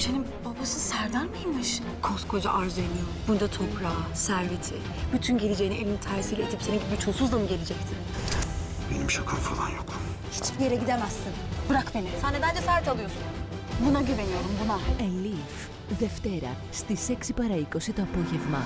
Gökçe'nin babası Serdar mıymış? Koskoca Arzu Emine. Bunda toprağı, serveti, bütün geleceğini elinin tersiyle itip senin gibi bir çulsuzla mı gelecekti? Benim şakam falan yok. Hiçbir yere gidemezsin. Bırak beni. Sen neden cesaret alıyorsun? Buna güveniyorum buna. Elif, Δευτέρα στις 6 παρα 20 το απόγευμα.